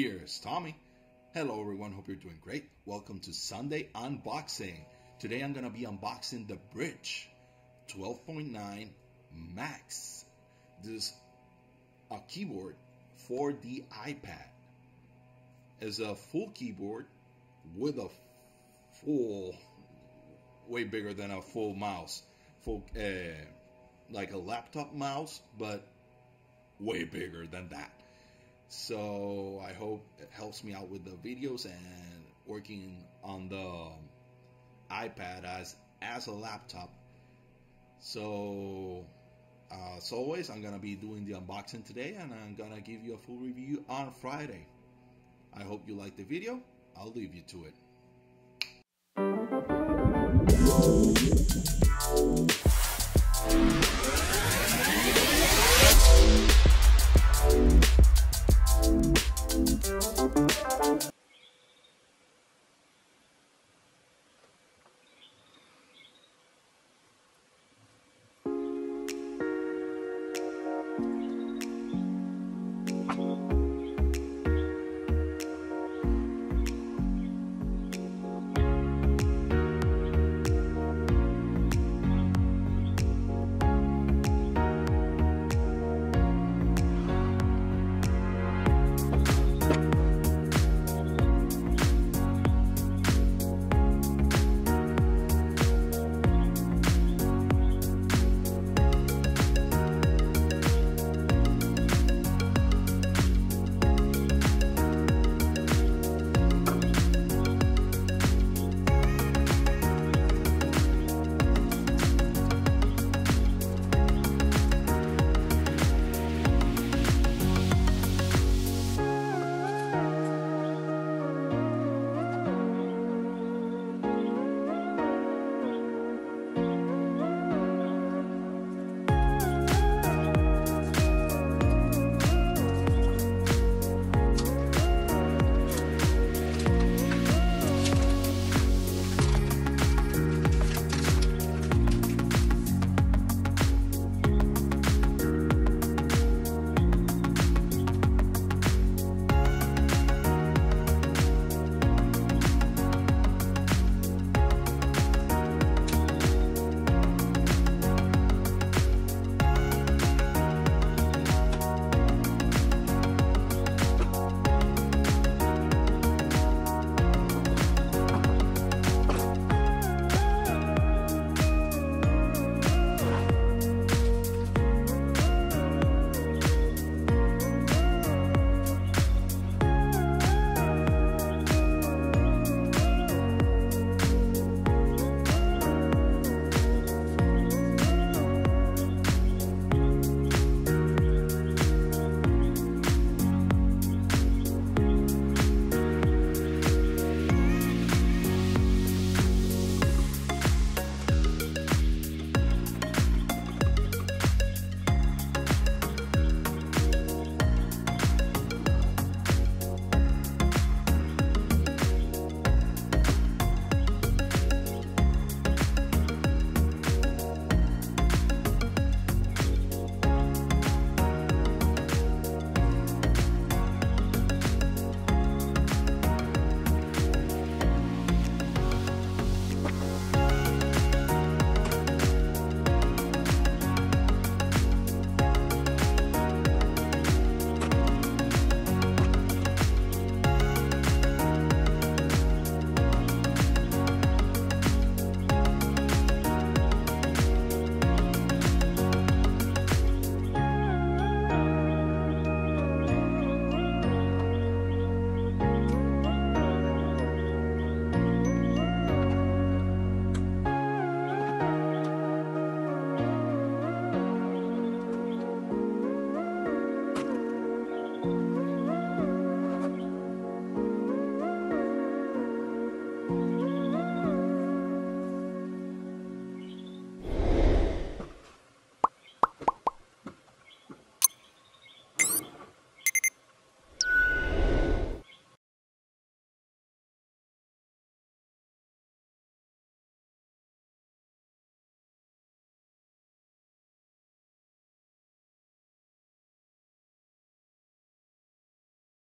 Here's Tommy. Hello everyone, hope you're doing great. Welcome to Sunday Unboxing. Today I'm gonna be unboxing the Brydge 12.9 Max. This a keyboard for the iPad. Is a full keyboard with a full, way bigger than a full mouse. Full, uh, like a laptop mouse, but way bigger than that. So I hope it helps me out with the videos and working on the iPad as as a laptop. So uh, as always, I'm gonna be doing the unboxing today, and I'm gonna give you a full review on Friday. I hope you like the video. I'll leave you to it.